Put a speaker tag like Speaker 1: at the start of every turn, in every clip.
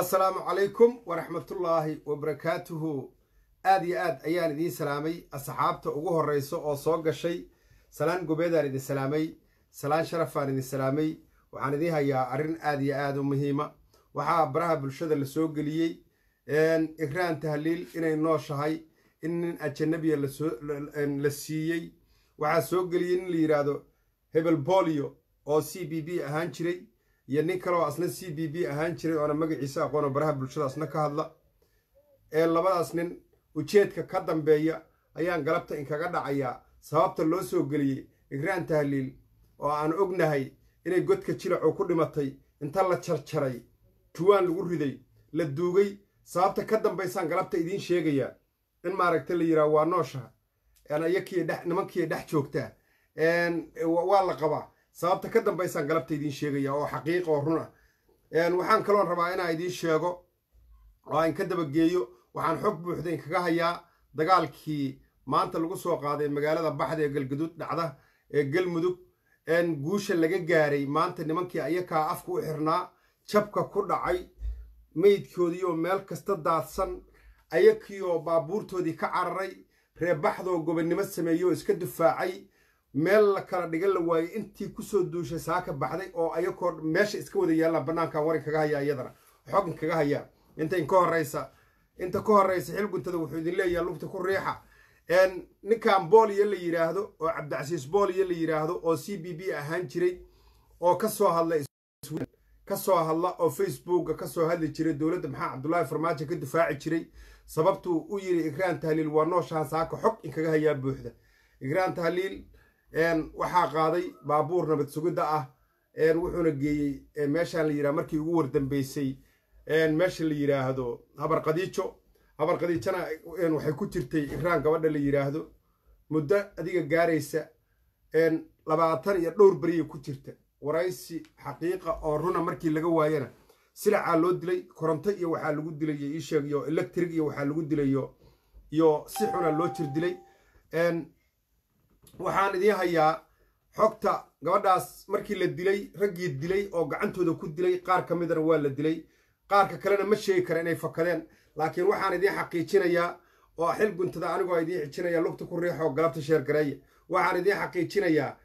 Speaker 1: assalaamu calaykum waraxmatullaahi wabarakaatuhu aada iyo aad ayaan idiin salaamay asxaabta ugu horeysa oo soo gashay salaan gobeedaan idin salaamay salaan sharafaan idin salaamay. Waxaan idiin hayaa arrin aada iyo aada u muhiima. Waxaa baraha bulshada la soo geliyey ikraan tahliil inay nooshahay in nin ajanabiya la siiyey waxaa soo geliyey nin la yidhaahdo hebel bolio oo c b b ahaan jiray iyo nin kaleoo asna c b b ahaan jiray oona magaciisa aqoonoo baraha bulshada asna ka hadla. Ee labadaas nin ujeedka ka dambeeya ayaan galabta inkaga dhacayaa sababta loo soo geliyey ikraan tahliil oo aan ognahay inay godka jilacu ku dhimatay inta la jarjaray juwaan lagu riday la duugay. Sababta ka dambaysaan galabta idiin sheegayaa in maaragta la yidhaha waa nooshaha nimankii dhex joogtaa waa la qabaa. Sababta ka dambaysaan galabta idiin sheegaya oo xaqiiqa oo run ah. Waxaan kaloon rabaa inaan idiin sheego oo aan ka dabageeyo waxaan xog buuxda inkaga hayaa dagaalkii maanta lagu soo qaaday magaalada baxda ee galgaduud dhacda ee galmudug. Guusha laga gaaray maanta nimankii ayakaa afka u xirnaa jabka ku dhacay meydkoodii oo meel kasta daadsan ayakii oo baabuurtoodii ka cararay reebaxdoo gobonnimo sameeyey oo iska dufaacay. Meel la kala dhigan la waayey intii ku soo duushay saaka baxday oo ayakoo meesha iska wada yaallaan bannaankan war inkaga hayaa iyadana xog inkaga hayaa. Inta inka horreysa inta ka horreysa xilguntada wuxuu idin leeyaha lugta ku riixa. Ninkan booliyo la yidhaahdo oo cabdicasiis booliyo la yidhaahdo oo c b b ahaan jiray oo ka soo hadla ka soo hadla oo facebooka ka soo hadli jiray dowladda maxaa cabdullaahi farmaajo ka difaaci jiray sababtuu u yiri ikraan tahliil waa nooshahan saaka xog inkaga hayaa buuxda. Ikraan tahliil waxaa qaaday baabuur nabad sugidda ah wuxuuna geeyey meeshaan la yidhaha markii ugu wardambeysay meesha la yidhaahdo habar qadiijo. Habar qadiijona waxay ku jirtay ikraan gabadha la yidhaahdo muddo adiga gaaraysa labaatan iyo dhowr beriyay ku jirta waraysi xaqiiqa oo runa markii laga waayana. Silacaa loo dilay koronto iyo waxaa lagu dilay iyo iisheeg iyo electrig iyo waxaa lagu dilayo iyo si xuna loo jir dilay. Waxaan idiin hayaa xogta gabadhaas markii la dilay raggii dilay oo gacantooda ku dilay qaar ka midana waa la dilay. Qaarka kalena ma sheegi kara inay fakadeen. Laakiin waxaan idiin xaqiijinayaa oo xil guntada anigoo idiin xijinaya lugta ku riix galabta sheergareeya waxaan idiin xaqiijinayaa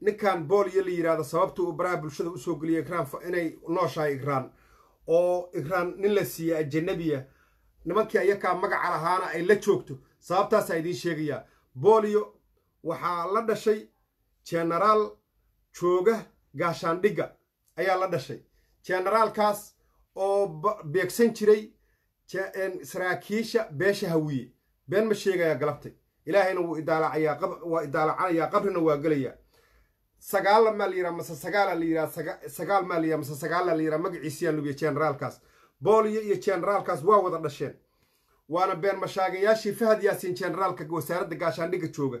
Speaker 1: ninkan booliyo la yidhahdo sababta uu baraha bulshada u soo geliyay ikraan inay nooshahay ikraan. Oo ikraan nin la siiyey ajanabiya nimankii ayakaa magaca lahaana ay la joogto. Sababtaasaa idiin sheegayaa. Booliyo waxaa la dhashay jenaraal jooga gaashaandhigga ayaa la dhashay. Jenaraalkaas oo beegsan jiray saraakiisha beesha hawiye. Been ma sheegayaa galabtay. Ilaahayna wuu idaalacayawaa idaalacanayaa qabrina waa gelayaa sagaalla maa la yidhaha mase sagaala la yidhaha sagaal maa la mase sagaala la yidhaha magaciisiyaan lubiya jenaraalkaas booliyo iyo jenaraalkaas waa wada dhasheen. Waana been mashaagayaashii fahad yaasiin jenaraalka wasaaradda gaashaandhigga jooga.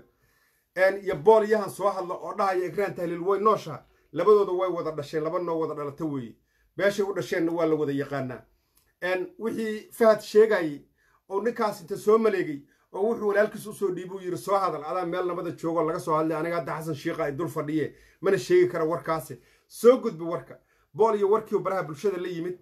Speaker 1: Iyo booliyahan soo hadla oo dhahaya ikraan tahliil way nooshaha labadooda way wada dhasheen laba noo wada dhalata weeye beeshay u dhasheenna waa la wada yaqaanaa. Wixii fahad sheegayey oo ninkaas inta soo maleegay oo wuxuu walaalkiis u soo dhiibuu yidhi soo hadal adaa meel nabada joogo laga soo hadlay aniga hadda xasan shiikha ay dul fadhiye mana sheegi kara warkaasi. Soo gudba warka. Bool iyo warkiiu baraha bulshada la yimid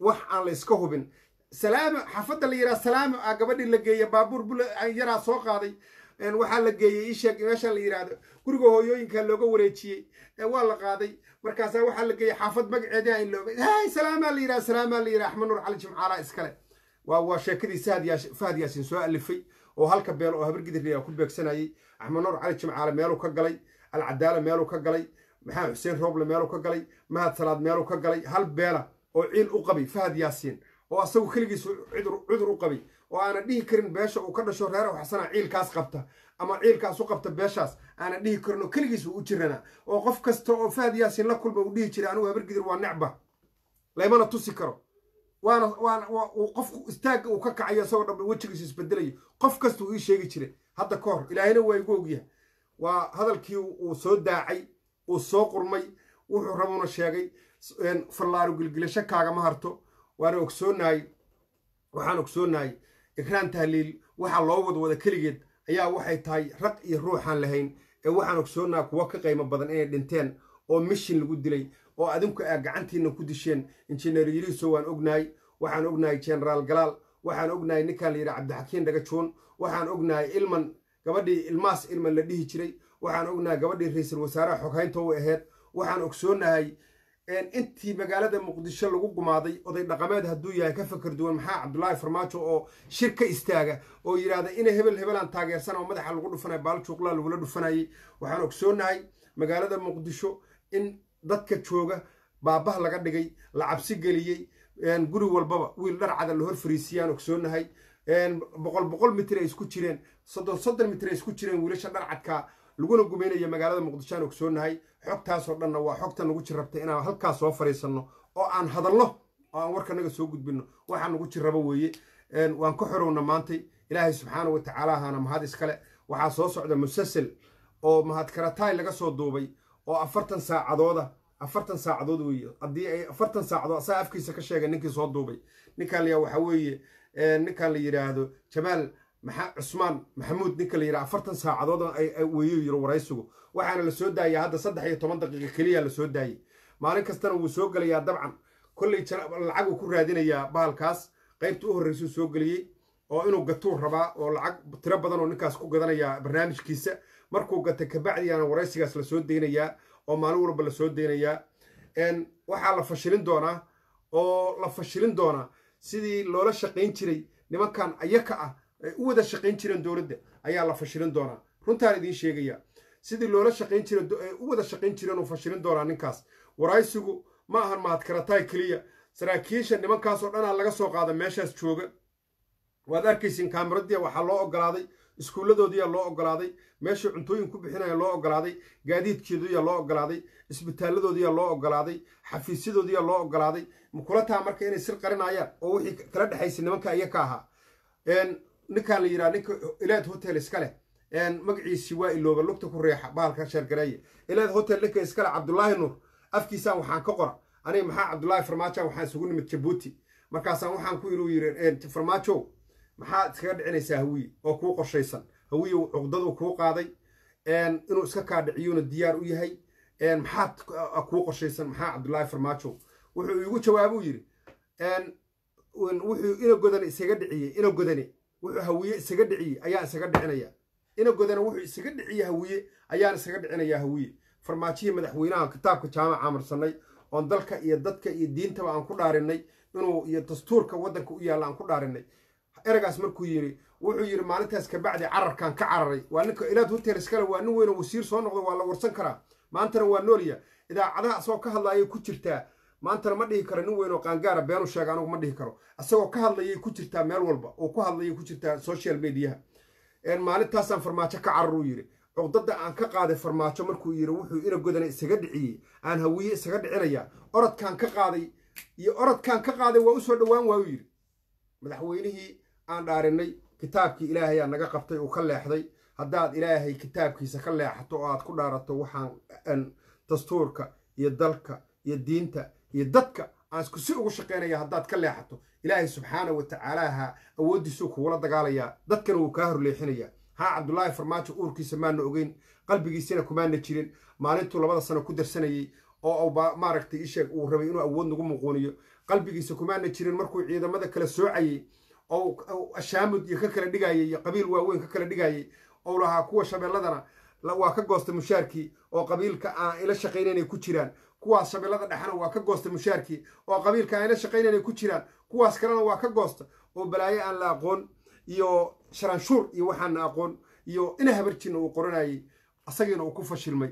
Speaker 1: wax aan la iska hubin. Salaamo xaafadda la yidhaha salaamo a gabadhii la geeya baabuur bula yaraa soo qaaday. Waxaa la geeyey isheeg meesha la yidhaahdo guriga hooyooyinka looga wareejiyey waa la qaaday. Markaasaa waxaa la geeyey xaafad magaceedii ay loobay hay salaamaa la yidhaha salaamaa la yidhaha axmed nuur cali jimcaala iskale waa waa sheekadii fahad yaasin soo alifay oo halka beel oo habargidirriyaa ku beegsanayey axmed nuur cali jimcaale meeluu ka galay alcadaala meeluu ka galay maxamed xuseen rooble meeluu ka galay mahad salaad meeluu ka galay hal beela oo ciil u qabay fahad yaasiin oo asagu keligiis cudur u qabay oo aanan dhihi karin beesha uu ka dhasho reer waxsana ciilkaas qabta ama ciilkaas u qabta beeshaas aanan dhihi karin oo keligiis uu u jirana oo qof kasta oo fahad yaasiin la kulma uu dhihi jiray anigu habargidir waa necba. Laymana tusi karo waana qofku istaagga uu ka kacayo isagoo dhanba wejigiisu isbedelayo qof kasta uu ii sheegi jiray hadda ka hor ilaahina waa igu ogyahay. Waa hadalkii uu soo daacay uu soo qurmay wuxuu rabuuna sheegay fallaaru gilgilasho kaagama harto. Waana ogsoonahay waxaan ogsoonahay ikraan tahliil waxaa loo wadwada keligeed ayaa waxay tahay raq iyo ruuxaan lahayn ee waxaan ogsoonaha kuwo ka qiimo badan inay dhinteen oo mishin lagu dilay oo adinku aa gacantiina ku disheen injineer yiriiso waan ognahay waxaan ognahay generaal galaal waxaan ognahay ninkan la yidhaha cabdixakiin dhagajoon waxaan ognahay ilman gabadhii ilmaas ilman la dhihi jiray waxaan ognahay gabadhii ra'iisul wasaaraha xoghaynta u aheyd waxaan ogsoonahay intii magaalada muqdisho lagu gumaaday oday dhaqameed hadduu yahay ka fakar duwan maxaa cabdulaahi farmaajo oo shir ka istaaga oo yidhaahda ina hebel hebelaan taageersan oo madaxa lagu dhufanaya baal juuqlaa lagula dhufanayay waxaan ogsoonahay magaalada muqdisho in dadka jooga baabah laga dhigay la cabsi geliyey guri walbaba wiil dharcada la hor fariisiyaan ogsoonahay boqol boqol mitir ay isku jireen soddon soddon mitir ay isku jireen wiilasha dharcadka laguna gumaynaya magaalada muqdisho aan ogsoonahay xogtaasoo dhanna waa xogta nagu jirrabtay inaan halkaas soo fadhiisanno oo aan hadalno oo aan warkanaga soo gudbinno. Waxaa nagu jirraba weeye waan ka xorowna maantay. Ilaahay subxaana wa tacaala ahaana mahad iskale. Waxaa soo socda musasel oo mahadkarataay laga soo duubay oo afartan saacadooda afartan saacadood weeye. Haddii ay afartan saacadood asaa afkiisa ka sheegay ninkii soo duubay. Ninkan layaa waxaa weeye ninkan la yidhaahdo jamaal maxaa cusmaan maxamuud ninka la yidhaha afartan saacadood weeyu yiri waraysigu. Waxaana la soo daayay hadda saddex iyo toban daqiiqa keliya la soo daayey maalin kastana wuu soo gelayaa dabcan. Kolley lacag uu ku raadinayaa bahalkaas qaybta u horreysuu soo geliyey oo inuu gatuu rabaa oo lacag tiro badan oo ninkaas ku gadanayaa barnaamijkiisa markuu gata kabacdiyaana waraysigaas la soo deynayaa oo maalin walba la soo deynayaa waxaa la fashilin doonaa oo la fashilin doonaa sidii loola shaqayn jiray nimankan ayaka ah ay u wada shaqayn jireen dowladda ayaa la fashilin doonaa. Runtaan idiin sheegaya sidii loola shaqayn jira ay u wada shaqayn jireen uu fashilin doonaa ninkaas. Waraysigu ma ahan mahadkarataay keliya. Saraakiisha nimankaasoo dhanaa laga soo qaada meeshaas jooga. Waad arkaysiin kaamiradia waxaa loo ogolaaday iskuulladoodiyaa loo ogolaaday. Meeshii cuntooyin ku bixinaya loo ogolaaday. Gaadiidkeeduyaa loo ogolaaday. Isbitaaladoodiyaa loo ogolaaday. Xafiisyadoodiyaa loo ogolaaday. Makula taha marka inay sir qarinayaan oo wixii kala dhexaysay nimanka iyaka ahaa? Ninkaan la yidhaha ninka ilaad hotel iska leh. Magaciisi waa ilooba lugta ku reexa. Bahalka sheergareeye ilaad hotel ninka iskale cabdulaahi nuur. Afkiisaan waxaan ka qora aniga maxaa cabdulaahi farmaajo? Waxaan isugu nimid jabuuti markaasaan waxaan ku yiri farmaajow maxaad iskaga dhicinaysaa hawiye oo kuu qorshaysan hawiye cuqdadu kuu qaaday. Inuu iska kaadhiciyuuna diyaar u yahay. Maxaad kuu qorshaysan maxaa cabdulaahi farmaajow wuxuu iigu jawaabuu yidhi. Wuxuu ina godane isaga dhiciyey ina godane wuxuu hawiye isaga dhiciyey ayaan isaga dhicinaya. Ina godane wuxuu isaga dhiciye hawiye ayaan isaga dhicinayaa hawiye. Farmaajihii madaxweynaha kitaabka jaamaca marsanay oon dalka iyo dadka iyo diintaba aan ku dhaarinay inuu iyo dastuurka waddanka u yaalla aan ku dhaarinay eragaas markuu yidhi wuxuu yidhi maalintaas kabacdi cararkan ka cararay. Waa ninka ilaad hotel iskale waa nin weyn oo wasiir soo noqdo waa la warsan karaa. Maantana waa noolya idaacadaha asagoo ka hadlaayay ku jirtaa maantana ma dhihi karo nin weyn oo qaangaara beenu sheega anugu ma dhihi karo. Asagoo ka hadlayay ku jirtaa meel walba oo ku hadlayay ku jirtaa social mediaha maalintaasaan farmaajo ka carar uu yidhi. Cuqdada aan ka qaaday farmaajo markuu yidhi wuxuu ina godana isaga dhiciyey aan hawiye isaga dhicinaya. Orodkaan ka qaaday iyo orodkaan ka qaaday waa u soo dhowaan waa u yidhi. Madaxweynihii aan dhaarinay kitaabkii ilaahayaa naga qabtay uu ka leexday. Haddaad ilaahay kitaabkiisa ka leexato oo aad ku dhaarato waxaan dastuurka iyo dalka iyo diinta iyo dadka aan isku si ugu shaqaynaya haddaad ka leexato. Ilaahay subxaana wa tacaalaha awooddiisuu kugula dagaalayaa dadkana wuu kaa horleexinayaa haa cabdulaahi farmaajo uurkiisa maana ogeyn qalbigiisina kumaana jirin. Maalintuu labada sano ku darsanayey oo maaragtay isheeg uu rabay inuu awood nagu muquuniyo qalbigiisa kumaana jirin markuu ciidamada kala soocayey oo ashaamud iyo ka kala dhigayey iyo qabiil waaweyn ka kala dhigayey ou lahaa kuwa shabeelladana waa ka goosta mushaarkii oo qabiilka aan ila shaqaynaynay ku jiraan. Kuwaas shabeellada dhexena waa ka goosta mushaarkii oo qabiilka aan ila shaqaynaynay ku jiraan. Kuwaas kalena waa ka goosta oo balaayo aan la aqoon iyo sharanshuur iyo waxaana aqoon iyo ina habarjinna uu qoranayey asagiina uu ku fashilmay.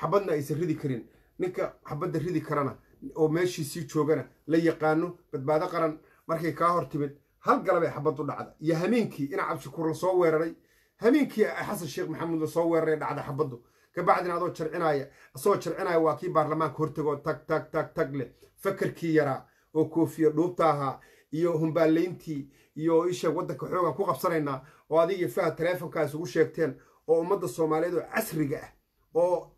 Speaker 1: Xabadna aysan ridi karin. Ninka xabadda ridi karana oo meeshiisii joogana la yaqaano badbaado qaran markay kaa hor timid hal galabay xabaddu dhacda iyo hamiinkii ina cabsikuur la soo weeraray. Hamiinkii xasan sheekh maxamuud la soo weeraray dhacda xabaddu. Kabacdina adoo jarcinaya asagoo jarcinaya waa kii baarlamaanka hortagoo tag tag tag tag leh. Fakarkii yaraa oo koofiya dhuubta ahaa iyo humbaalayntii iyo isha waddanka xoogan ku qabsanaynaa oo adiga fahad taleefonkaas ugu sheegteen oo ummadda soomaaliyeed oo casriga ah oo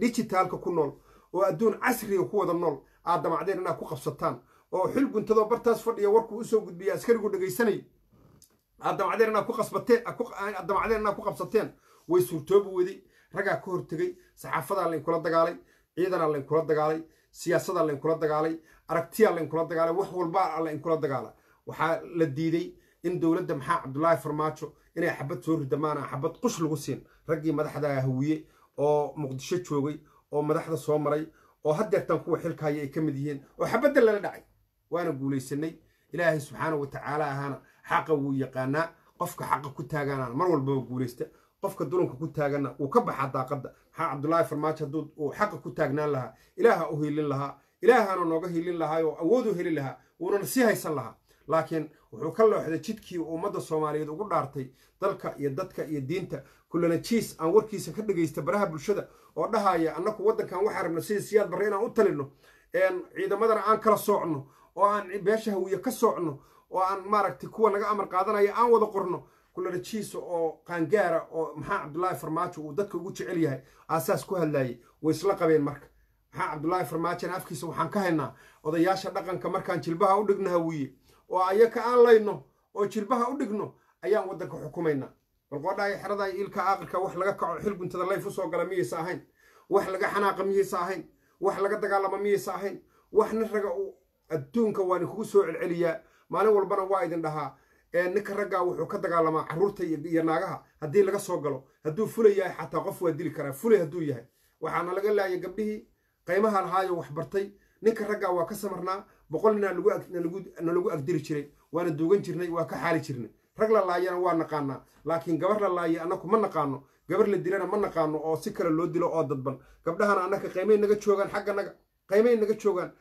Speaker 1: digitaalka ku nool oo adduun casriga ku wada nool aad damacdeen inaad ku qabsataan oo xil guntadoo bartaas fadhiya warkuu u soo gudbiya askarigu dhegaysanay aad damacdeen inaad ku qabsateen. Way suurtoobi weday raggaa ka hortegay saxaafadaa laynkula dagaalay ciidanaa laynkula dagaalay siyaasadaa lainkula dagaalay aragtiyaa lainkula dagaalay wax walba lainkula dagaala waxaa la diiday in dowladda maxaa cabdulaahi farmaajo inay xabad soo ridamaan aan xabad qush lagu siin. Raggii madaxda hawiye oo muqdisho joogay oo madaxda soo maray oo haddeertan kuwa xilkaaya ay ka mid yihiin oo xabadda lala dhacay waana guulaysanay. Ilaahay subxaanahu watacaala ahaana xaqa wuu yaqaanaa. Qofka xaqa ku taagaana mar walbaba guulaysta. Qofka dulanka ku taaganna wuu ka baxaa daaqadda. Maxaa cabdulaahi farmaajo hadduu uu xaqa ku taagnaan lahaa ilaaha u hiilin lahaa ilaahaana nooga hiilin lahaa oo awooduu heli lahaa wuunana sii haysan lahaa. Laakiin wuxuu ka looxday jidkii uu ummadda soomaaliyeed ugu dhaartay dalka iyo dadka iyo diinta. Kullana jiis aan warkiisa ka dhagaysta baraha bulshada oo dhahaya annaku waddankan waxaa rabna sida siyaad barre inaan u talino ciidamadana aan kala soocno oo aan beesha hawiye ka soocno oo aan maaragtay kuwa naga amar qaadanaya aan wada qorno kullana jiis oo qaangaara oo maxaa cabdulaahi farmaajo uu dadka ugu jecel yahay aasaas ku hadlayay. Way isla qabeen marka. Maxaa cabdulaahi farmaajona afkiisa waxaan ka haynaa odayaasha dhaqanka markaan jilbaha u dhigno hawiye oo ayaka aan layno oo jilbaha u dhigno ayaan waddanka xukumaynaa. Balqoodhaaya xeradaa iilka aaqirka wax laga kaco xil guntada layf u gala miyaysa ahayn wax laga xanaaqa miyaysa ahayn wax laga dagaalama miyaysa ahayn wax nin raga adduunka waa idinkugu soo celceliyaa. Maalin walbana waa idin dhahaa. Ninka raggaa wuxuu ka dagaalamaa carruurta iyo naagaha haddii laga soo galo. Hadduu fula yahay xataa qof waa dili karaa. Fulay hadduu yahay. Waxaana laga laayay gabdhihii qaymaha lahaayo wax bartay. Ninka raggaa waa ka samarnaa. Boqol ninaa na lagu agdiri jiray. Waana duugan jirnay waa ka xaali jirnay. Rag la laayana waa naqaanaa. Laakiin gabar la laayay annaku ma naqaano. Gabar la dilana ma naqaano oo si kale loo dilo oo dadban. Gabdhahana annaka qaymay naga joogaan xagga naga qaymay naga joogaan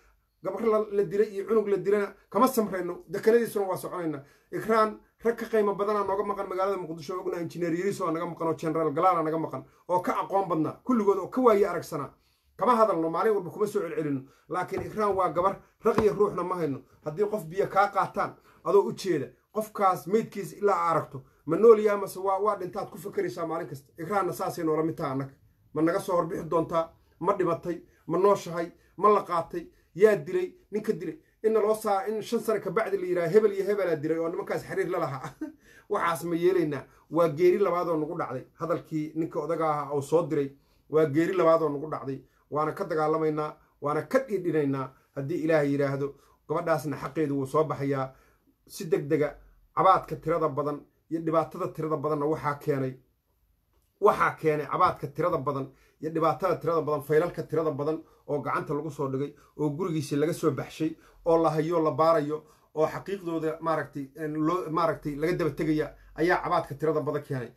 Speaker 1: gabar la dilay iyo cunug la dilana kama samrayno. Dekanadiisuna waa soconayna. Ikraan rag ka qaymo badanaa nooga maqan magaalada muqdisho ogna injineer yariis oo naga maqan oo generaal galaala naga maqan oo ka aqoon badnaa. Kulligood oo ka waaye aragsanaa. Kama hadalno maalin walba kuma soo celcelino. Laakiin ikraan waa gabar raq iyo ruuxna ma hayno. Haddii qof biyo kaa qaataan adoo u jeeda qofkaas meydkiisa ilaa aragto ma noolyaa amase waa waa dhintaad ku fakeraysaa maalin kasta. Ikraanna saasay noola mid taha annaga. Ma naga soo horbixi doontaa ma dhimatay ma nooshahay ma la qaatay yaa dilay ninka dilay inna loo saa in shan sano kabacdi la yidhaha hebel iyo hebelaa dilay oo nimankaas xiriir la lahaa. Waxaas ma yeelaynaa waa geeri labaadoo nagu dhacday. Hadalkii ninka odaga aha oo soo diray waa geeri labaadoo nagu dhacday. Waana ka dagaalamaynaa waana ka dhidhinaynaa haddii ilaahay yidhaahdo gabadhaasna xaqeedu wuu soo baxayaa. Si deg dega cabaadka tirada badan iyo dhibaatada tirada badanna waxaa keenay waxaa keenay cabaadka tirada badan iyo dhibaatada tirada badan faylalka tirada badan oo gacanta lagu soo dhigay oo gurigiisi laga soo baxshay oo la hayo la baarayo oo xaqiiqdooda maaragtay loo maaragtay laga daba tegaya ayaa cabaadka tirada badan keenay.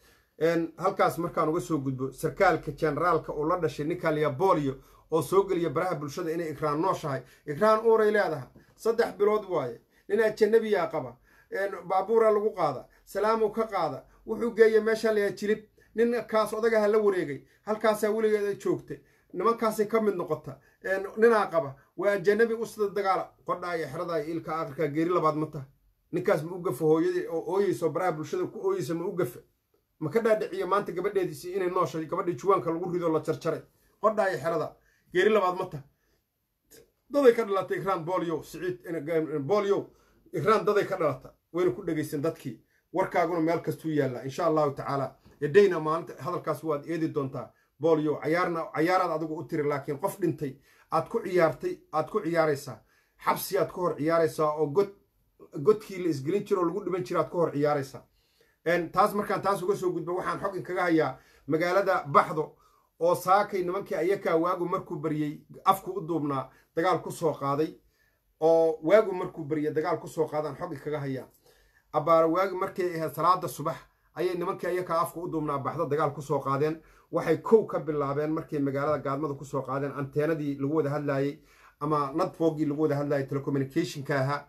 Speaker 1: Halkaas markaan uga soo gudbo sarkaalka generaalka oo la dhashay ninka liya boolio oo soo geliya baraha bulshada inay ikraan nooshahay. Ikraan uuray leedahay. Saddex bilood waaye. Nin ajanabiyaa qaba. Baabuura lagu qaada. Salaamu ka qaada. Wuxuu geeya meeshaan layaa jilib ninkaas odagaha la wareegay. Halkaasaa weligeeda joogta nimankaasay ka mid noqota. Ninaa qaba waa ajanabi usida dagaala. Qodhaaya xeradaa ilka aakhirkaa geeri labaad ma ninkaas ma u gafa hooyadii oo ooyeysa oo baraha bulshada ku ooyeysa ma u gafa ma ka dhaadhiciyo maanta gabadheediisi inay nooshay gabadhii juwaanka lagu rido la jarjaray qodhaaya xerada geeri labaad ma daday ka dhalatay ikraan boolyow siciid boolyow ikraan daday ka dhalata. Wayna ku dhegaysan dadkii. Warkaaguna meel kastuu yaallaa insha allahu tacaala. Edayna maalinta hadalkaas waad eedi doontaa boolyow cayaarna cayaaraad adigu u tiri laakiin qof dhintay aad ku ciyaartay aad ku ciyaaraysaa. Xabsi aad ka hor ciyaaraysaa oo god godkii la isgelin jiro oo lagu dhiban jira aad ka hor ciyaaraysaa. Taas markaan taas uga soo gudbo waxaan xog inkaga hayaa magaalada baxdo oo saakay nimankii ayakaa waagu markuu baryey afku u duubnaa dagaal ku soo qaaday. Oo waagu markuu baryey dagaal ku soo qaadaan xog inkaga hayaa. Abbaara waagi markay ahayd salaada subax ayay nimankii ayakaa afka u duubnaa baxdo dagaal ku soo qaadeen waxay kow ka bilaabeen markay magaalada gaadmada ku soo qaadeen anteenadii lagu wada hadlaayey ama nadfogii lagu wada hadlayay telecommunicationka ahaa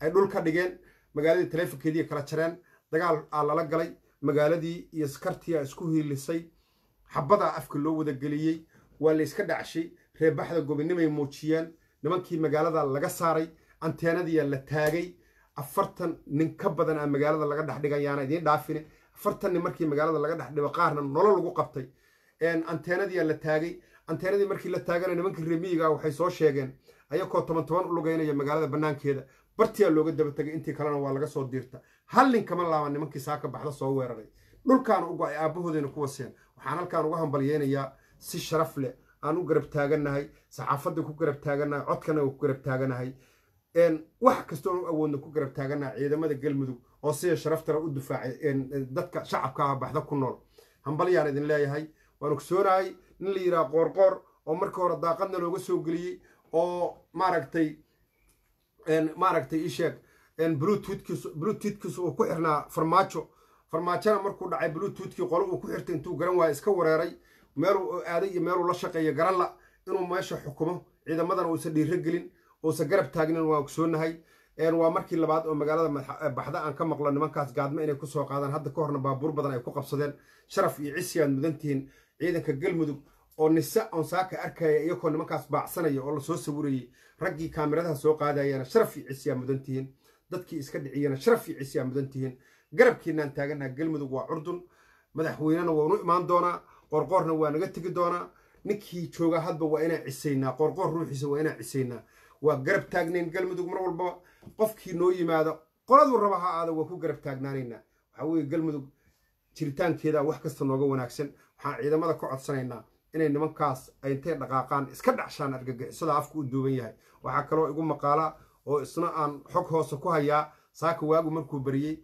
Speaker 1: ay dhul ka dhigeen magaaladii taleefonkeedii kala jareen dagaal aa lala galay magaaladii iyo skartiyaa isku hiilisay xabadaa afka loo wada geliyey waa la yska dhacshay reebaxda gobinimay muujiyeen nimankii magaalada laga saaray anteenadiyaa la taagay afartan nin ka badan aa magaalada laga dhex dhigayaana idiin dhaafine afartan nin markii magaalada laga dhex dhigo qaarna nolol lagu qabtay anteenadiyaa la taagay. Anteenadii markii la taagana nimankii reemiyiga waxay soo sheegeen. Ayakoo toban toban u lugeynaya magaalada banaankeeda bartiyaa looga daba tegay intii kalena waa laga soo diirta. Hal nin kama laaban nimankii saaka baxda soo weeraray. Dhulkaana u go'ay aabbahoodayna ku waseen waxaan halkaan uga hambalyeynayaa si sharaf leh. Aan u garab taagannahay saxaafadda ku garab taagannahay codkana ku garab taaganahay. Wax kastoo u awoodna ku garab taagannahay ciidamada galmudug oo sida sharaftana u difaacay dadka shacabka ah baxda ku nool. Hambalyaan idin leeyahay waan ogsoonahay nin la yidhaha qoorqoor oo markii hore daaqadna looga soo geliyey oo maaragtay maaragtay isheeg bluetoothkiisu uu ku xirnaa farmaajo. Farmaajona markuu dhacay bluetoothkii qolo uu ku xirtay intuu garan waaya iska wareeray meeluu aaday iyo meeluu la shaqeeya garan la inuu meesha xukumo ciidamadana uusan dhiiro gelin uusan garab taagnin waan ogsoonahay waa markii labaad oo magaalada baxda aan ka maqlo nimankaas gaadmo inay ku soo qaadaan. Hadda ka horna baabuur badan ay ku qabsadeen. Sharaf iyo cisi aad mudantihiin ciidanka galmudug oo nise oon saaka arkaya iyakoo nimankaas baacsanaya oo la soo sawirayey raggii kaamiradaha soo qaadayana sharaf iyo cisi aa mudantihiin dadkii iska dhiciyana sharaf iyo cisi aa mudantihiin garabkiinaan taaganaha galmudug waa curdun. Madaxweynena waanu imaan doonaa. Qoorqoorna waa naga tegi doonaa. Ninkii jooga hadba waa inaan cisaynaa qoorqoor ruuxiisa waa inaan cisaynaa waa garab taagnayn galmudug mar walbaba qofkii noo yimaado qoladuu raba ha aada waa ku garab taagnaanaynaa waxaa weeye galmudug jiritaankeeda wax kasta nooga wanaagsan waxaan ciidamada ka codsanaynaa inay nimankaas ay intay dhaqaaqaan iska dhacshaan argagixisada afka u duuban yahay. Waxaa kaloo igu maqaala oo isna aan xog hoose ku hayaa saaka waagu markuu bariyey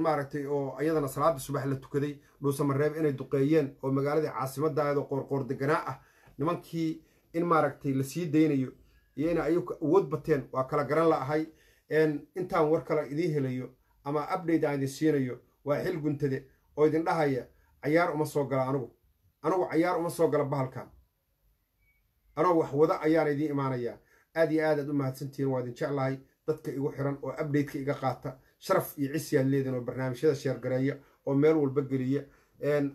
Speaker 1: maaragtay oo iyadana salaada subax la tukaday dhuusamareeb inay duqeeyeen oo magaaladii caasimadaado qoorqoor deganaa ah. Nimankii in maaragtay la sii daynayo iyo ina ayagu awood bateen waa kala garan la'ahay intaan war kale idiin helayo ama update aan idin siinayo waa xil guntade oo idin dhahaya cayaar uma soo gala anigu anigu cayaar uma soo gala bahalkan. Anoo wax wada ayaan idiin imaanayaa aad iyo aad aad u mahadsantihiin waa idin jeclahay dadka igu xiran oo updateka iga qaata. Sharaf iyo cisi aad leediin oo barnaamijyada sheergareeya oo meel walba geliya.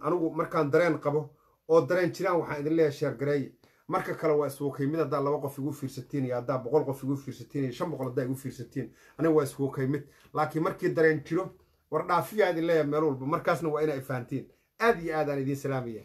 Speaker 1: Anigu markaan dareen qabo oo dareen jiraan waxaan idin leeyahay sheergareeye marka kale waa iswokay mid haddaa laba qof igu fiirsatiin iyo haddaa boqol qof igu fiirsatiin iyo shan boqol haddaa igu fiirsatiin aniga waa iswokay mid. Laakiin markii dareen jiro war dhaafiyaa idin leeyahay meel walba. Markaasna waa inaa fahantiin aad iyo aadaan idiin salaamaya